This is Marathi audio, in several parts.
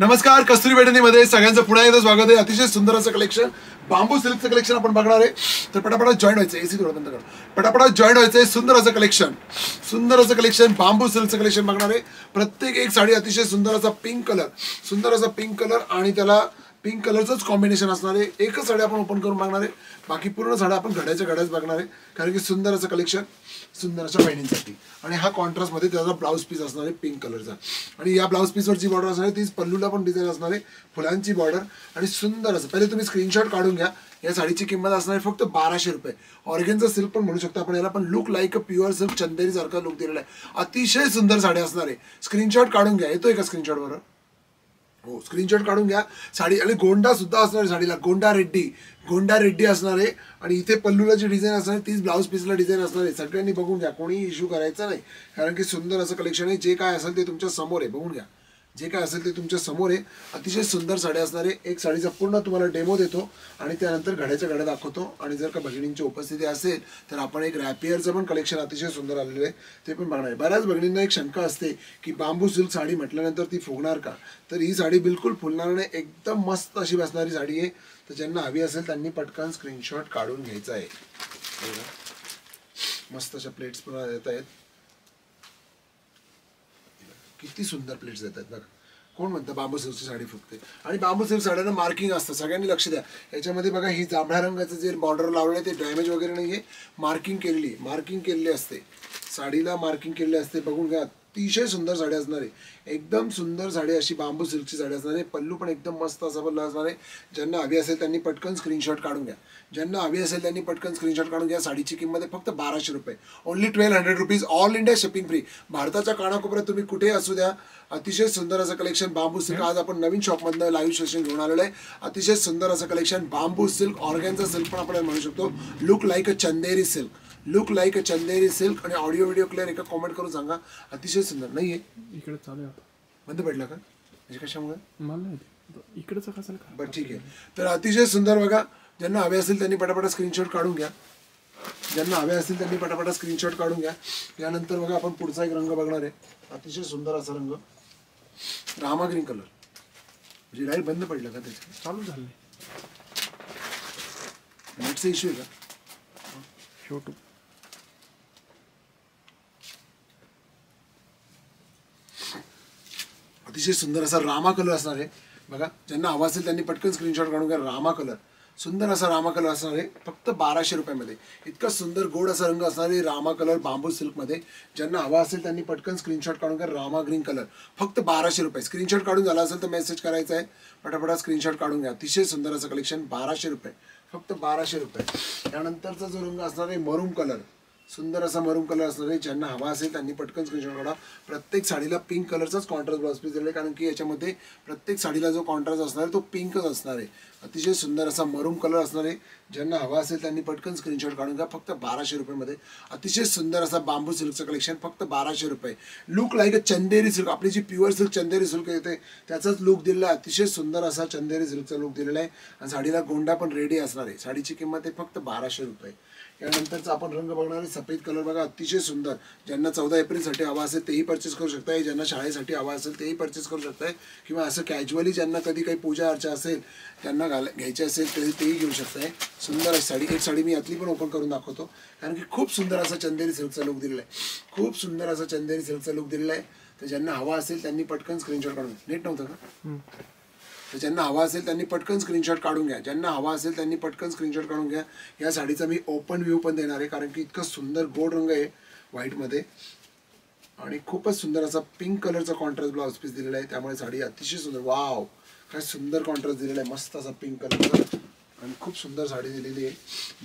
नमस्कार कस्तुरी बेडणीमध्ये सगळ्यांचं पुन्हा एकदा स्वागत आहे. अतिशय सुंदर असं कलेक्शन बांबू सिल्कचं कलेक्शन आपण बघणार आहे. तर पटापटा जॉईन व्हायचं एसी थोडं बंद कर. पटापटा जॉईन व्हायचंय सुंदर असं कलेक्शन सुंदर असं कलेक्शन बांबू सिल्कचं कलेक्शन बघणार आहे. प्रत्येक एक साडी अतिशय सुंदर असा पिंक कलर सुंदर असा पिंक कलर आणि त्याला पिंक कलरचंच कॉम्बिनेशन असणार आहे. एकच साडी आपण ओपन करून बघणार आहे. बाकी पूर्ण साड्या आपण घड्याच्या घड्याच बघणार आहे. कारण की सुंदर असं कलेक्शन सुंदर अशा बहिणींसाठी. आणि हा कॉन्ट्रास्टमध्ये त्याचा ब्लाऊज पीस असणार आहे पिंक कलरचा आणि या ब्लाऊज पीसवरची बॉर्डर असणार आहे तीच पल्लूला पण डिझाईन असणार आहे फुलांची बॉर्डर आणि सुंदर असं पहिले तुम्ही स्क्रीनशॉट काढून घ्या. या साडीची किंमत असणार आहे फक्त बाराशे रुपये. ऑर्गेनचा सिल्क पण म्हणू शकता आपण याला पण look like a pure silk Chanderi सारखा लुक दिलेला आहे. अतिशय सुंदर साडी असणार आहे. स्क्रीनशॉट काढून घ्या. येतोय का स्क्रीनशॉट बरोबर हो स्क्रीनशॉट काढून घ्या. साडी आणि गोंडा सुद्धा असणार आहे साडीला. गोंडा रेड्डी. गोंडा रेड्डी असणार आहे. आणि इथे पल्लूला जी डिझाईन असणार आहे. तीच ब्लाऊज पीसला डिझाईन असणार आहे. सगळ्यांनी बघून घ्या. कोणी इश्यू करायचा नाही. कारण की सुंदर असं कलेक्शन आहे. जे काय असेल ते तुमच्यासमोर आहे. बघून घ्या. जे काय असेल ते तुमच्यासमोर आहे. अतिशय सुंदर साड्या असणारे एक साडीचा पूर्ण तुम्हाला डेमो देतो आणि त्यानंतर घड्याच्या घड्या दाखवतो. आणि जर का भगिनींची उपस्थिती असेल तर आपण एक रॅपियरचं पण कलेक्शन अतिशय सुंदर आलेलं आहे. ते पण बघणार आहे. बऱ्याच भगिनींना एक शंका असते की बांबू सिल्क साडी म्हटल्यानंतर ती फुगणार का? तर ही साडी बिलकुल फुलणार नाही. एकदम मस्त अशी बसणारी साडी आहे. तर ज्यांना हवी असेल त्यांनी पटकन स्क्रीनशॉट काढून घ्यायचा आहे. मस्त अशा प्लेट्स पण येत आहेत. किती सुंदर प्लेट्स देतात बघा. कोण म्हणतं बांबू साडी फुकते आणि बांबू सिल्क साड्यांना मार्किंग असतं. सगळ्यांनी लक्ष द्या. याच्यामध्ये बघा ही जांभळ्या रंगाचं जे बॉर्डर लावलं आहे ते डॅमेज वगैरे नाही आहे मार्किंग केलेली मार्किंग केलेली असते. साडीला मार्किंग केलेली असते. बघून घ्या. अतिशय सुंदर साडी असणार आहे. एकदम सुंदर साडी अशी बांबू सिल्कची साडी असणार आहे. पल्लू पण एकदम मस्त असा पल्लू असणार आहे. ज्यांना हवी असेल त्यांनी पटकन स्क्रीनशॉट काढून घ्या. ज्यांना हवी असेल त्यांनी पटकन स्क्रीनशॉट काढून घ्या. साडीची किंमत आहे फक्त बाराशे रुपये. Only twelve hundred rupees all India shipping free भारताच्या कानाकोपऱ्यात तुम्ही कुठेही असू द्या. अतिशय सुंदर असं कलेक्शन बांबू सिल्क. आज आपण नवीन शॉपमधनं लाईव्ह सेशन घेऊन आलेलं आहे. अतिशय सुंदर असं कलेक्शन बांबू सिल्क ऑर्गॅनचा सिल्क पण आपण म्हणू शकतो. Look like a Chanderi silk look like a Chanderi silk आणि ऑडिओ व्हिडिओ क्लिअर एका कॉमेंट करून सांगा. अतिशय सुंदर. नाहीये. इकडे चालू आहे आता. बंद पडला का? म्हणजे कशामुळे? मला नाही. इकडचं कसं बरं ठीक आहे. तर अतिशय सुंदर बघा. ज्यांना हवे असेल त्यांनी पटापटा स्क्रीनशॉट काढून घ्या. ज्यांना हवे असतील त्यांनी पटापटा स्क्रीनशॉट काढून घ्या. यानंतर बघा आपण पुढचा एक रंग बघणार आहे. अतिशय सुंदर असा रंग. रामा ग्रीन कलर म्हणजे लाइट बंद पडलं का त्याचं चालू झालंय. नेटचा इश्यू आहे का? शेवटू. अतिशय सुंदर असा रामा कलर असणार आहे. बघा ज्यांना हवा असेल त्यांनी पटकन स्क्रीनशॉट काढून घ्या. रामा कलर. सुंदर असा रामा कलर असणार आहे. फक्त बाराशे रुपयामध्ये. इतका सुंदर गोड असा रंग असणार आहे रामा कलर बांबू सिल्कमध्ये. ज्यांना हवा असेल त्यांनी पटकन स्क्रीनशॉट काढून घ्या. रामा ग्रीन कलर फक्त बाराशे रुपये. स्क्रीनशॉट काढून झाला असेल तर मेसेज करायचा आहे. पटापटा स्क्रीनशॉट काढून घ्या. अतिशय सुंदर असं कलेक्शन बाराशे रुपये. फक्त बाराशे रुपये. त्यानंतरचा जो रंग असणार आहे मरूम कलर सुंदर असा मरून कलर असणार आहे ज्यांना हवा असेल त्यांनी पटकन स्क्रीनशॉट काढा. प्रत्येक साडीला पिंक कलरचाच कॉन्ट्रास्ट ब्लाउज पीस दिलेला आहे कारण की याच्यामध्ये प्रत्येक साडीला जो कॉन्ट्रास्ट असणार आहे तो पिंकच असणार आहे. अतिशय सुंदर असा मरून कलर असणार आहे ज्यांना हवा असेल त्यांनी पटकन स्क्रीनशॉट काढून घ्या फक्त बाराशे रुपयेमध्ये. अतिशय सुंदर असा बांबू सिल्कचं कलेक्शन फक्त बाराशे रुपये. Look like a Chanderi silk आपली जी प्युअर सिल्क चंदेरी सिल्क येते त्याचाच लुक दिलेला आहे. अतिशय सुंदर असा चंदेरी सिल्कचा लुक दिलेला आहे. आणि साडीला गोंडा पण रेडी असणार आहे. साडीची किंमत आहे फक्त बाराशे रुपये. त्यानंतरचा आपण रंग बघणार आहे सफेद कलर बघा अतिशय सुंदर. ज्यांना चौदा एप्रिलसाठी हवा असेल तेही परचेस करू शकताय. ज्यांना शाळेसाठी हवा असेल तेही परचेस करू शकताय. किंवा असं कॅज्युअली ज्यांना कधी काही पूजा अर्चा असेल त्यांना घाल घ्यायची असेल तरी तेही घेऊ शकताय. सुंदर साडी एक साडी मी यातली पण ओपन करून दाखवतो. कारण की खूप सुंदर असा चंदेरी सिल्कचा लुक दिलेला आहे. खूप सुंदर असा चंदेरी सिल्कचा लुक दिलेला आहे. तर ज्यांना हवा असेल त्यांनी पटकन स्क्रीनशॉट काढून नेट नव्हतं का? तर ज्यांना हवा असेल त्यांनी पटकन स्क्रीनशॉट काढून घ्या. ज्यांना हवा असेल त्यांनी पटकन स्क्रीनशॉट काढून घ्या. या साडीचा मी ओपन व्ह्यू पण देणार आहे कारण की इतकं सुंदर गोड रंग आहे व्हाईटमध्ये आणि खूपच सुंदर असा पिंक कलरचा कॉन्ट्रास्ट ब्लाउज पीस दिलेला आहे. त्यामुळे साडी अतिशय सुंदर. वाव काय सुंदर कॉन्ट्रास्ट दिलेला आहे. मस्त असा पिंक कलरचा आणि खूप सुंदर साडी दिलेली आहे.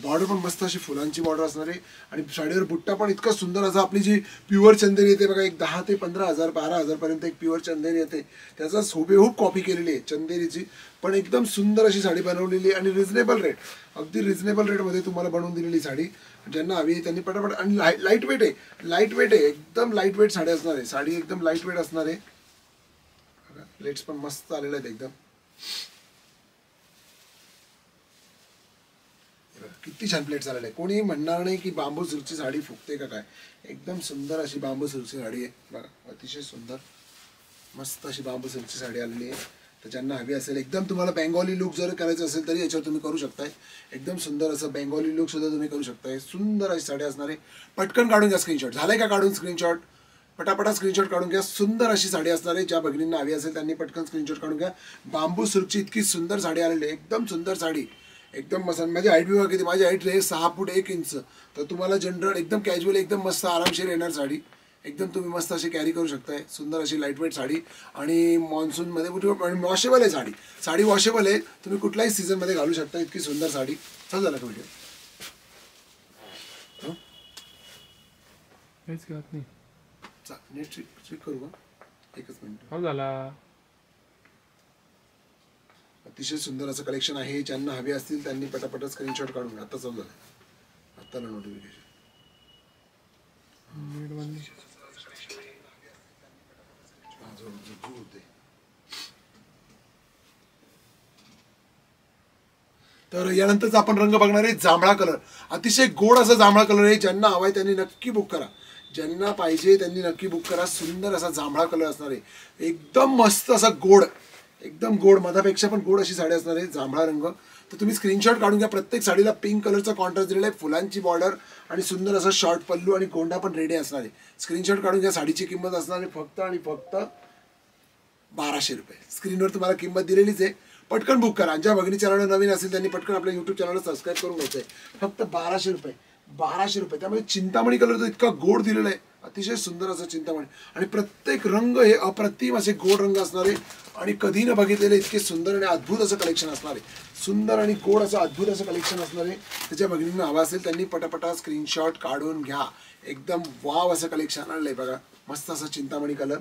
बॉर्डर पण मस्त अशी फुलांची बॉर्डर असणार आहे. आणि साडीवर बुट्टा पण इतका सुंदर असा आपली जी प्युअर चंदेरी येते बघा एक दहा ते पंधरा हजार बारा हजारपर्यंत एक प्युअर चंदेरी येते. त्याचा हुबेहूब कॉपी केलेली आहे चंदेरीची. पण एकदम सुंदर अशी साडी बनवलेली आहे आणि रिजनेबल रेट अगदी रिजनेबल रेटमध्ये तुम्हाला बनवून दिलेली साडी. ज्यांना हवी आहे त्यांनी पटापट आणि लाइट लाइट वेट आहे. लाइट वेट आहे. एकदम लाइट वेट साडी असणार आहे. साडी एकदम लाइट वेट असणार आहे. प्लेट्स पण मस्त आलेले आहेत एकदम. किती छान प्लेट झालेले आहे. कोणी म्हणणार नाही की बांबू सिल्कची साडी फुगते का काय. एकदम सुंदर अशी बांबू सिल्कची साडी आहे. बघा अतिशय सुंदर. मस्त अशी बांबू सिल्कची साडी आलेली आहे. तर ज्यांना हवी असेल एकदम तुम्हाला बेंगॉली लुक जर करायचं असेल तरी याच्यावर तुम्ही करू शकताय. एकदम सुंदर असं बेंगॉली लुक सुद्धा तुम्ही करू शकताय. सुंदर अशी साडी असणार आहे. पटकन काढून घ्या स्क्रीनशॉट झालंय का काढून स्क्रीनशॉट पटापटा स्क्रीनशॉट काढून घ्या. सुंदर अशी साडी असणार आहे. ज्या भगिनींना हवी असेल त्यांनी पटकन स्क्रीनशॉट काढून घ्या. बांबू सिल्कची इतकी सुंदर साडी आलेली आहे. एकदम सुंदर साडी. एकदम मस्त. माझी हाईट बघा किती? माझी हाईट आहे सहा फूट एक इंच. तर तुम्हाला जनरल एकदम कॅज्युअल एकदम मस्त आरामशीर येणार साडी. एकदम तुम्ही मस्त अशी कॅरी करू शकताय. सुंदर अशी लाईटवेट साडी. आणि मान्सूनमध्ये कुठे आणि वॉशेबल आहे साडी. साडी वॉशेबल आहे. तुम्ही कुठल्याही सीझनमध्ये घालू शकता इतकी सुंदर साडी. चालू झाला का व्हिडिओ काहीच नाही. चेक करू का? एकच मिनिट हो झाला. अतिशय सुंदर असं कलेक्शन आहे. ज्यांना हवे असतील त्यांनी पटापट स्क्रीनशॉट काढून घ्या. आता चालू झालं आत्ताला नोटिफिकेशन होते. तर यानंतरचा आपण रंग बघणार आहे जांभळा कलर अतिशय गोड असा जांभळा कलर आहे. ज्यांना हवाय त्यांनी नक्की बुक करा. ज्यांना पाहिजे त्यांनी नक्की बुक करा. सुंदर असा जांभळा कलर असणार आहे. एकदम मस्त असा गोड. एकदम गोड मधापेक्षा पण गोड अशी साडी असणार आहे जांभळा रंग. तर तुम्ही स्क्रीनशॉट काढून घ्या प्रत्येक साडीला पिंक कलरचा कॉन्ट्रास्ट दिलेला आहे फुलांची बॉर्डर आणि सुंदर असं शॉर्ट पल्लू आणि गोंडा पण रेडी असणार आहे. स्क्रीनशॉट काढून घ्या साडीची किंमत असणार आहे फक्त आणि फक्त बाराशे रुपये. स्क्रीनवर तुम्हाला किंमत दिलेलीच आहे. पटकन बुक करा. ज्या भगिनी चॅनल नवीन असेल त्यांनी पटकन आपल्या युट्यूब चॅनलला सबस्क्राईब करून घ्यायचं आहे फक्त बाराशे रुपये. बाराशे रुपये. त्यामध्ये चिंतामणी कलर तर इतका गोड दिलेला आहे अतिशय सुंदर असं चिंतामणी. आणि प्रत्येक रंग हे अप्रतिम असे गोड रंग असणार आहे आणि कधी न बघितलेले इतके सुंदर आणि अद्भुत असं कलेक्शन असणार. आहे सुंदर आणि गोड असं अद्भुत असं कलेक्शन असणार आहे त्याच्या भगिनींना हवा असेल त्यांनी पटापटा स्क्रीनशॉट काढून घ्या. एकदम वाव असं कलेक्शन आणलंय बघा. मस्त असं चिंतामणी कलर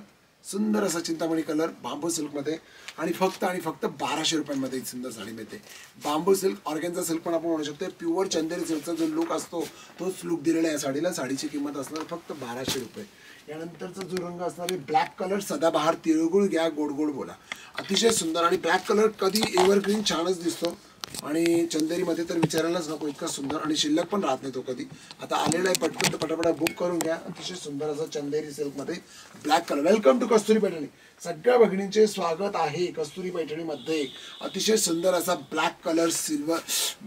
सुंदर असा चिंतामणी कलर बांबू सिल्कमध्ये. आणि फक्त आणि फक्त बाराशे रुपयांमध्ये एक सुंदर साडी मिळते. बांबू सिल्क ऑर्गेनचा सिल्क पण आपण म्हणू शकतो प्युअर चंदेरी सिल्कचा जो लुक असतो तोच लुक दिलेला आहे या साडीला. साडीची किंमत असणार फक्त बाराशे रुपये. यानंतरचा जो रंग असणार आहे ब्लॅक कलर सदाबहार तिळगुळ घ्या गोड गोड बोला. अतिशय सुंदर आणि ब्लॅक कलर कधी एव्हरग्रीन छानच दिसतो. आणि चंदेरीमध्ये तर विचारायलाच नको इतका सुंदर आणि शिल्लक पण राहत नाही तो कधी. आता आलेला आहे पटकन तर पटापटा बुक करून घ्या. अतिशय सुंदर असं चंदेरी सिल्कमध्ये black colour welcome to Kasturi Paithani सगळ्या भगिनींचे स्वागत आहे कस्तुरी पैठणीमध्ये अतिशय सुंदर असा ब्लॅक कलर सिल्वर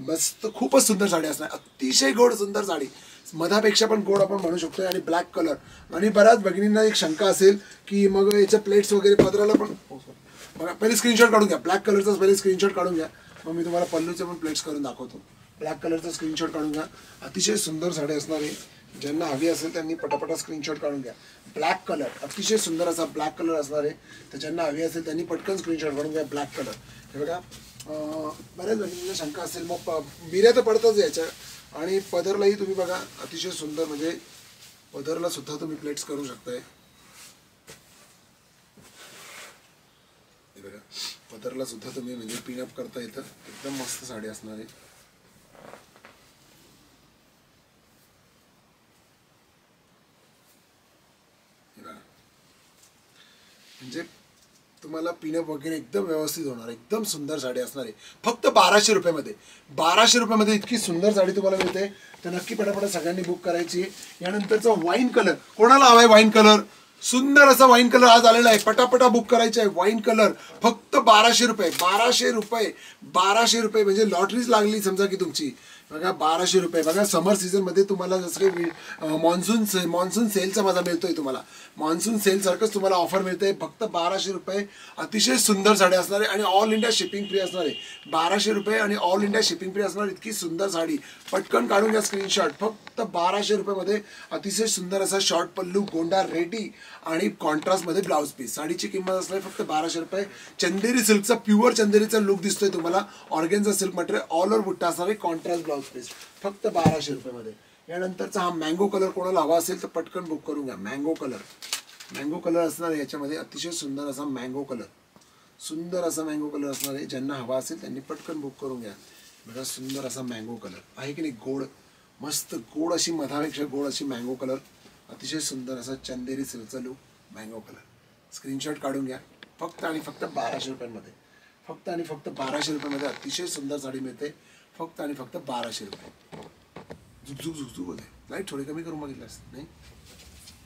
मस्त खूपच सुंदर साडी असणार. अतिशय गोड सुंदर साडी. मधापेक्षा पण गोड आपण म्हणू शकतो आणि ब्लॅक कलर आणि बऱ्याच भगिनींना एक शंका असेल की मग याच्या प्लेट्स वगैरे पदराला पण पहिले स्क्रीनशॉट काढून घ्या. ब्लॅक कलरचाच पहिले स्क्रीनशॉट काढून घ्या. मग मी तुम्हाला पल्लूचे पण प्लेट्स करून दाखवतो. ब्लॅक कलरचा स्क्रीनशॉट काढून घ्या. अतिशय सुंदर साडी असणार आहे ज्यांना हवी असेल त्यांनी पटापटा स्क्रीनशॉट काढून घ्या. ब्लॅक कलर अतिशय सुंदर असा ब्लॅक कलर असणार आहे तर ज्यांना हवी असेल त्यांनी पटकन स्क्रीनशॉट काढून घ्या ब्लॅक कलर हे बघा. बऱ्याच जणांना शंका असेल. मग प- तर पडतच याच्या आणि पदरलाही तुम्ही बघा अतिशय सुंदर म्हणजे पदरला सुद्धा तुम्ही प्लेट्स करू शकताय. हे बघा. पदरला सुद्धा तुम्ही म्हणजे पिनअप करता येतं एकदम मस्त साडी असणार आहे. म्हणजे तुम्हाला पिनअप वगैरे एकदम व्यवस्थित होणार. एकदम सुंदर साडी असणार आहे. फक्त बाराशे रुपयामध्ये. बाराशे रुपयामध्ये इतकी सुंदर साडी तुम्हाला मिळते. तर नक्की पटापट सगळ्यांनी बुक करायची यानंतरचा वाईन कलर कोणाला हवाय वाईन कलर सुंदर असा वाईन कलर आज आलेला आहे. पटापटा बुक करायचा आहे. वाईन कलर फक्त बाराशे रुपये बाराशे रुपये बाराशे रुपये म्हणजे लॉटरीच लागली समजा की तुमची. बघा बाराशे रुपये. बघा समर सीझनमध्ये तुम्हाला जसं काही मान्सून से मान्सून सेलचा माझा मिळतोय तुम्हाला. मान्सून सेलसारखंच तुम्हाला ऑफर मिळते फक्त बाराशे रुपये. अतिशय सुंदर साडी असणारे आणि ऑल इंडिया शिपिंग फ्री असणार आहे. बाराशे रुपये आणि ऑल इंडिया शिपिंग फ्री असणार इतकी सुंदर साडी. पटकन काढून घ्या स्क्रीनशॉट फक्त बाराशे रुपयामध्ये अतिशय सुंदर असा शॉर्ट पल्लू गोंडा रेडी आणि कॉन्ट्रास्टमध्ये ब्लाऊज पीस साडीची किंमत असणार आहे फक्त बाराशे रुपये. चंदेरी सिल्कचा प्युअर चंदेरीचा लुक दिसतोय तुम्हाला. ऑर्गेनचा सिल्क मटेरियल ऑल ओव्हर बुट्टा असणारे कॉन्ट्रास्ट ब्लाऊज पीस फक्त बाराशे रुपयामध्ये. यानंतरचा हा मँगो कलर कोणाला हवा असेल तर पटकन बुक करून घ्या. मँगो कलर मँगो कलर असणार आहे याच्यामध्ये अतिशय सुंदर असा मँगो कलर सुंदर असा मँगो कलर असणार आहे. ज्यांना हवा असेल त्यांनी पटकन बुक करून घ्या. बघा सुंदर असा मँगो कलर आहे की नाही? गोड. मस्त गोड अशी मधापेक्षा गोड अशी मँगो कलर अतिशय सुंदर असा चंदेरी सिल्कचा मँगो कलर स्क्रीनशॉट काढून घ्या. फक्त आणि फक्त बाराशे रुपयांमध्ये. फक्त आणि फक्त बाराशे रुपयामध्ये अतिशय सुंदर साडी मिळते. फक्त आणि फक्त बाराशे रुपये. झुकझुक झुकझुक होते. लाइट थोडी कमी करून बघितलं असतं नाही?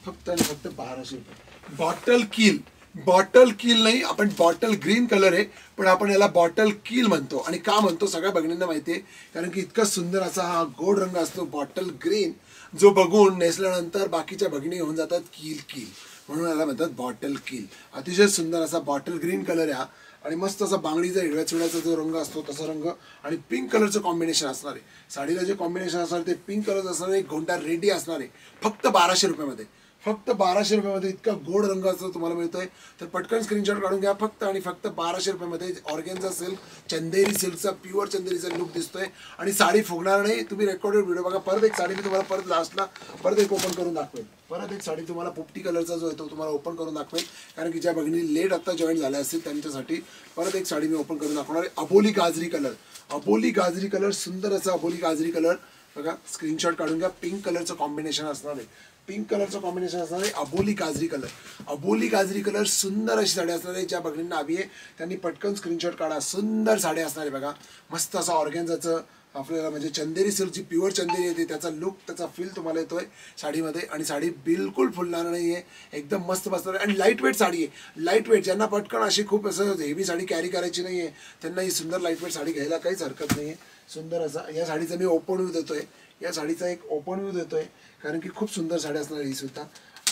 फक्त आणि फक्त बाराशे रुपये. बॉटल किल बॉटल किल नाही आपण बॉटल ग्रीन कलर आहे पण आपण याला बॉटल किल म्हणतो. आणि का म्हणतो सगळ्या बघण्यांना माहिती आहे कारण की इतका सुंदर असा हा गोड रंग असतो बॉटल ग्रीन जो बघून नेसल्यानंतर बाकीच्या भगिनी होऊन जातात किल किल म्हणून याला म्हणतात बॉटल किल अतिशय सुंदर असा बॉटल ग्रीन कलर आहे हा. आणि मस्त असा बांगडीचा हिरव्या चुड्याचा जो रंग असतो तसा रंग. आणि पिंक कलरचं कॉम्बिनेशन असणार आहे. साडीला जे कॉम्बिनेशन असणार ते पिंक कलर असणार आहे घोंटा रेडी असणार आहे. फक्त बाराशे रुपयामध्ये. फक्त बाराशे रुपयामध्ये इतका गोड रंग असतो तुम्हाला मिळतोय. तर पटकन स्क्रीनशॉट काढून घ्या फक्त आणि फक्त बाराशे रुपयामध्ये ऑर्गेनचा सिल्क चंदेरी सिल्कचा प्युअर चंदेरीचा लुक दिसतोय. आणि साडी फुगणार नाही. तुम्ही रेकॉर्डेड व्हिडिओ बघा. परत एक साडी मी तुम्हाला परत लास्टला परत एक ओपन करून दाखवेल परत एक साडी तुम्हाला पोपटी कलरचा जो आहे तो तुम्हाला ओपन करून दाखवेल कारण की ज्या भगिनी लेट आत्ता जॉईन झाल्या असतील त्यांच्यासाठी परत एक साडी मी ओपन करून दाखवणार आहे. अबोली गाजरी कलर अबोली गाजरी कलर सुंदर असा अबोली गाजरी कलर बघा स्क्रीनशॉट काढून घ्या. पिंक कलरचं कॉम्बिनेशन असणार आहे. पिंक कलरचं कॉम्बिनेशन असणार आहे. अबोली काजरी कलर अबोली काजरी कलर सुंदर अशी साडी असणार आहे. ज्या भगिनींना हवी आहे त्यांनी पटकन स्क्रीनशॉट काढा. सुंदर साडी असणार आहे बघा. मस्त असं ऑर्गॅन्झाचं आपल्याला म्हणजे चंदेरी सिल्कची प्युअर चंदेरी येते. त्याचा लुक त्याचा फील तुम्हाला येतोय साडीमध्ये. आणि साडी बिलकुल फुलणार नाही आहे. एकदम मस्त बसणार आहे. आणि लाइट वेट साडी आहे. लाइट वेट ज्यांना पटकन अशी खूप असं हेवी साडी कॅरी करायची नाही आहे त्यांना ही सुंदर लाइट वेट साडी घ्यायला काहीच हरकत नाही आहे. सुंदर असा या साडीचा मी ओपन व्ह्यू देतोय. या साडीचा एक ओपन व्ह्यू देतोय कारण की खूप सुंदर साडी असणार आहे ही सुद्धा.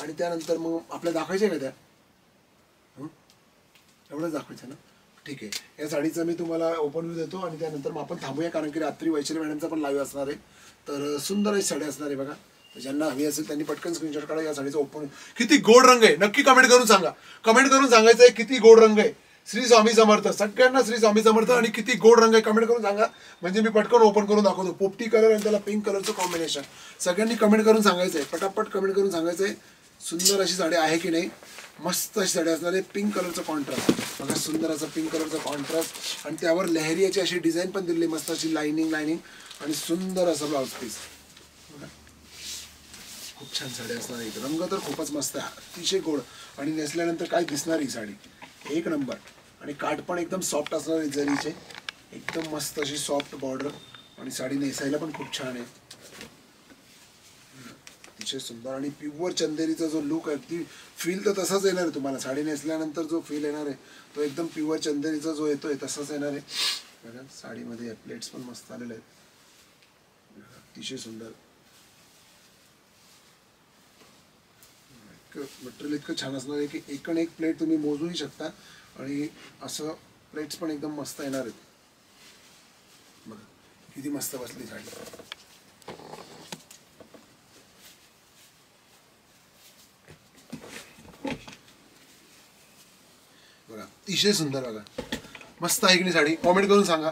आणि त्यानंतर मग आपल्या दाखवायच्या का त्या? एवढंच दाखवायचं ना? ठीक आहे. या साडीचा मी तुम्हाला ओपन व्ह्यू देतो आणि त्यानंतर मग आपण थांबूया कारण की रात्री वैशाली मॅडमचा पण लाईव्ह असणार आहे. तर सुंदर अशी साडी असणार आहे बघा. ज्यांना हवी असेल त्यांनी पटकन स्क्रीनशॉट काढा या साडीचा ओपन किती गोड रंग आहे. नक्की कमेंट करून सांगा. कमेंट करून सांगायचं आहे किती गोड रंग आहे. श्री स्वामी समर्थ. सगळ्यांना श्री स्वामी समर्थ आणि किती गोड रंग आहे कमेंट करून सांगा. म्हणजे मी पटकन ओपन करून दाखवतो. पोपटी कलर आणि त्याला पिंक कलरचं कॉम्बिनेशन सगळ्यांनी कमेंट करून सांगायचं आहे पटापट कमेंट करून सांगायचं आहे सुंदर अशी साडी आहे की नाही? मस्त अशी साडी असणार आहे. पिंक कलरचं कॉन्ट्रास्ट बघा सुंदर असं पिंक कलरचं कॉन्ट्रास्ट आणि त्यावर लहरियाची अशी डिझाईन पण दिलेली मस्त अशी लाईनिंग लाईनिंग आणि सुंदर असं ब्लाऊज पीस खूप छान साडी असणार आहे. रंग तर खूपच मस्त आहे. अतिशय गोड. आणि नेसल्यानंतर काय दिसणार ही साडी? एक नंबर. आणि काठ पण एकदम सॉफ्ट असणार जरीचे. एकदम मस्त अशी सॉफ्ट बॉर्डर आणि साडी नेसायला पण खूप छान आहे. अतिशय सुंदर. आणि प्युअर चंदेरीचा जो लुक आहे ती फील तर तसाच येणार आहे तुम्हाला. साडी नेसल्यानंतर जो फील येणार आहे तो एकदम प्युअर चंदेरीचा जो येतोय तसाच येणार आहे. बघा साडीमध्ये प्लेट्स पण मस्त आलेले आहेत. अतिशय सुंदर. मटेरियल इतकं छान असणार आहे की एक आणि एक प्लेट तुम्ही मोजूही शकता आणि असं प्लेट्स पण एकदम मस्त येणार आहेत. बघा किती मस्त बसली झाडी बघा अतिशय सुंदर बघा. मस्त आहे की नाही साडी? कॉमेंट करून सांगा.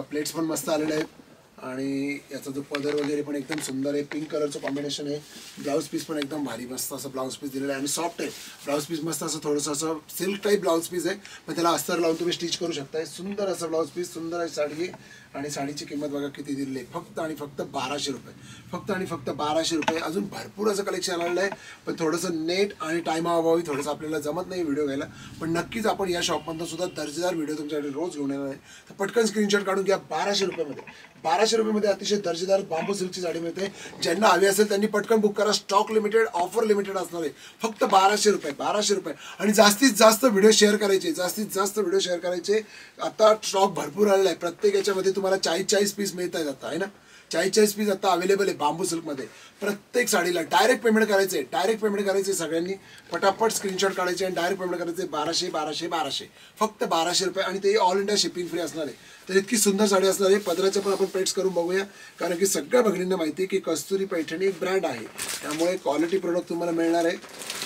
प्लेट्स पण मस्त आलेले आहेत. आणि याचा जो पदर वगैरे पण एकदम सुंदर आहे. पिंक कलरचं कॉम्बिनेशन आहे. ब्लाऊज पीस पण एकदम भारी मस्त असं ब्लाऊज पीस दिलेलं आहे. आणि सॉफ्ट आहे. ब्लाऊज पीस मस्त असं थोडंसं असं सिल्क टाईप ब्लाऊज पीस आहे. पण त्याला अस्तर लावून तुम्ही स्टिच करू शकताय. सुंदर असं ब्लाऊज पीस सुंदर आहे साडी आणि साडीची किंमत बघा किती दिलेली आहे. फक्त आणि फक्त बाराशे रुपये. फक्त आणि फक्त बाराशे रुपये. अजून भरपूर असं कलेक्शन आलेलं आहे पण थोडंसं नेट आणि टायमाअभावी थोडंसं आपल्याला जमत नाही व्हिडिओ घ्यायला. पण नक्कीच आपण या शॉपमधून सुद्धा दर्जेदार व्हिडिओ तुमच्याकडे रोज घेऊन येणार आहे. तर पटकन स्क्रीनशॉट काढून घ्या बाराशे रुपयामध्ये. बाराशे रुपयामध्ये अतिशय दर्जेदार बांबू सिल्कची साडी मिळते. ज्यांना हवी असेल त्यांनी पटकन बुक करा. स्टॉक लिमिटेड ऑफर लिमिटेड असणार आहे. फक्त बाराशे रुपये बाराशे रुपये. आणि जास्तीत जास्त व्हिडिओ शेअर करायचे जास्तीत जास्त व्हिडिओ शेअर करायचे. आता स्टॉक भरपूर आलेला आहे. प्रत्येक याच्यामध्ये तुम्हाला चाळीस चाळीस पीस मिळत आहेत आता आहे ना? चाळीस चाळीस पीस आता अवेलेबल आहे बांबू सिल्कमध्ये. प्रत्येक साडीला डायरेक्ट पेमेंट करायचे डायरेक्ट पेमेंट करायचे सगळ्यांनी. पटापट स्क्रीनशॉट काढायचे आणि डायरेक्ट पेमेंट करायचे बाराशे बाराशे बाराशे. फक्त बाराशे रुपये आणि ते ऑल इंडिया शिपिंग फ्री असणार आहे. तर इतकी सुंदर साडी असणार आहे. पदराच्या पण आपण पेट्स करून बघूया. कारण की सगळ्या भगिनींना माहिती आहे की कस्तुरी पैठणी एक ब्रँड आहे. त्यामुळे क्वालिटी प्रोडक्ट तुम्हाला मिळणार आहे.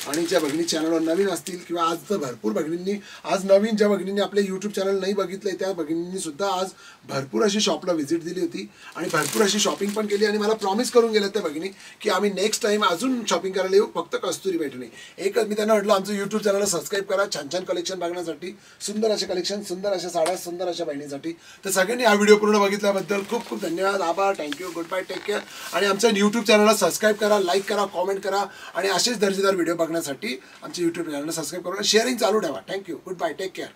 आणि ज्या भगिनी चॅनलवर नवीन असतील किंवा आज तर भरपूर भगिनींनी आज नवीन ज्या भगिनींनी आपले यूट्यूब चॅनल नाही बघितले त्या भगिनींनी सुद्धा आज भरपूर अशी शॉपला व्हिजिट दिली होती. आणि भरपूर अशी शॉपिंग पण केली. आणि मला प्रॉमिस करून गेल्या त्या भगिनी की आम्ही नेक्स्ट टाइम अजून शॉपिंग करायला येऊ फक्त कस्तुरी पैठणी. एकच मी त्यांना म्हटलं आमचं यूट्यूब चॅनल सबस्क्राईब करा. छान छान कलेक्शन बघण्यासाठी सुंदर असे कलेक्शन सुंदर अशा साड्या सुंदर अशा बहिणीसाठी. तर सगळ्यांनी हा व्हिडिओ पूर्ण बघितल्याबद्दल खूप खूप धन्यवाद आभार thank you goodbye take care आणि आमच्या यूट्यूब चॅनलला सबस्क्राईब करा लाईक करा कॉमेंट करा आणि असेच दर्जेदार व्हिडिओ बघण्यासाठी आमच्या यूट्यूब चॅनलला सबस्क्राईब करा. शेअरिंग चालू ठेवा. Thank you goodbye take care